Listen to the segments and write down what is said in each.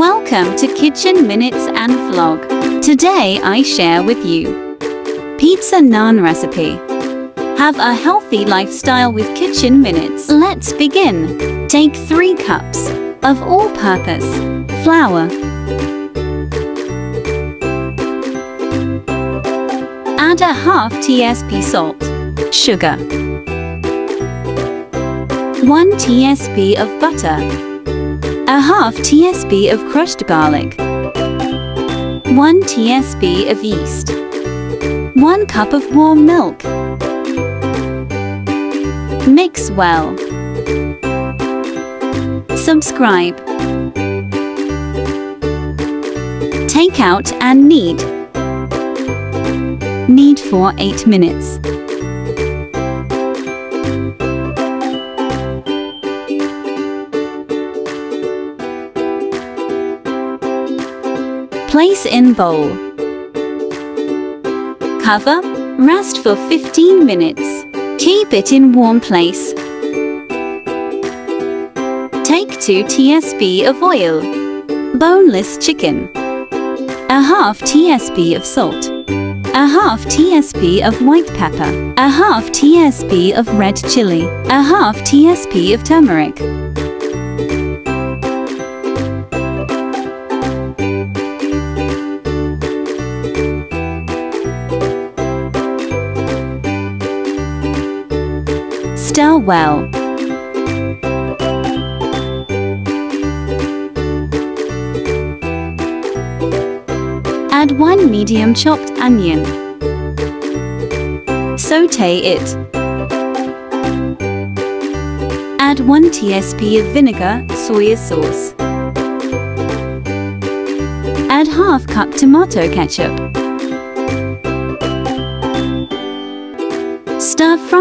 Welcome to Kitchen Minutes and Vlog. Today I share with you Pizza Naan recipe. Have a healthy lifestyle with Kitchen Minutes. Let's begin. Take 3 cups of all-purpose flour. Add a half TSP salt, sugar, 1 TSP of butter, a half TSP of crushed garlic, 1 TSP of yeast, 1 cup of warm milk. Mix well. Subscribe. Take out and knead. Knead for 8 minutes. Place in bowl. Cover, rest for 15 minutes. Keep it in warm place. Take 2 TSP of oil. Boneless chicken. A half TSP of salt. A half TSP of white pepper. A half TSP of red chili. A half TSP of turmeric. Stir well. Add one medium chopped onion. Saute it. Add 1 TSP of vinegar, soy sauce. Add half cup tomato ketchup.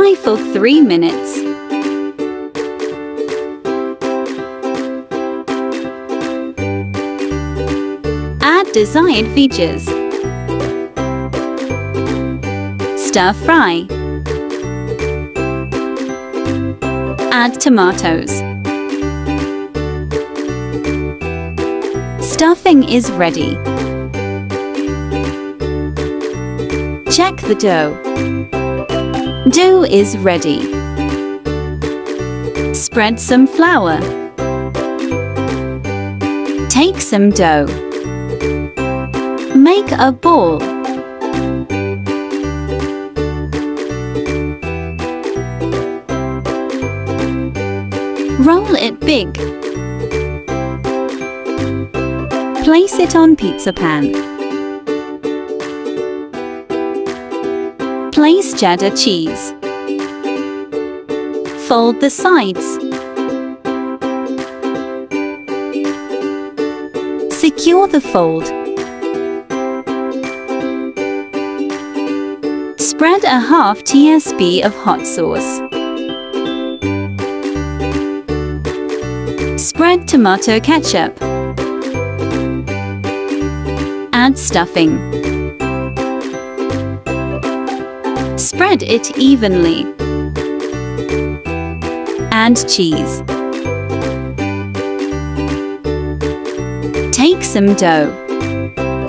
Fry for 3 minutes. Add desired features. Stir fry. Add tomatoes. Stuffing is ready. Check the dough. Dough is ready. Spread some flour. Take some dough. Make a ball. Roll it big. Place it on pizza pan. Place cheddar cheese. Fold the sides. Secure the fold. Spread a half TSP of hot sauce. Spread tomato ketchup. Add stuffing. Spread it evenly. And cheese. Take some dough.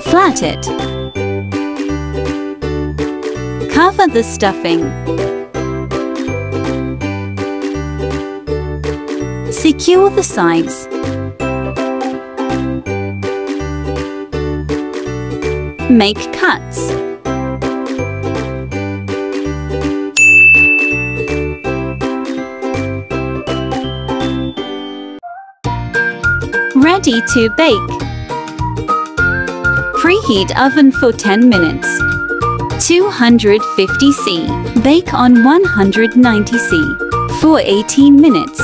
Flat it. Cover the stuffing. Secure the sides. Make cuts. Ready to bake. Preheat oven for 10 minutes. 250 C. Bake on 190 C for 18 minutes.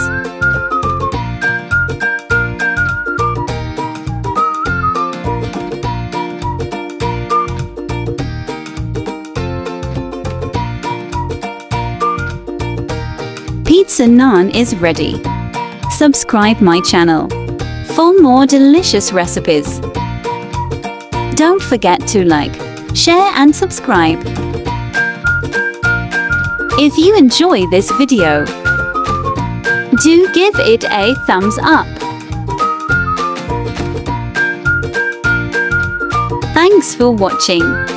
Pizza naan is ready. Subscribe my channel for more delicious recipes. Don't forget to like, share and subscribe. If you enjoy this video, do give it a thumbs up. Thanks for watching.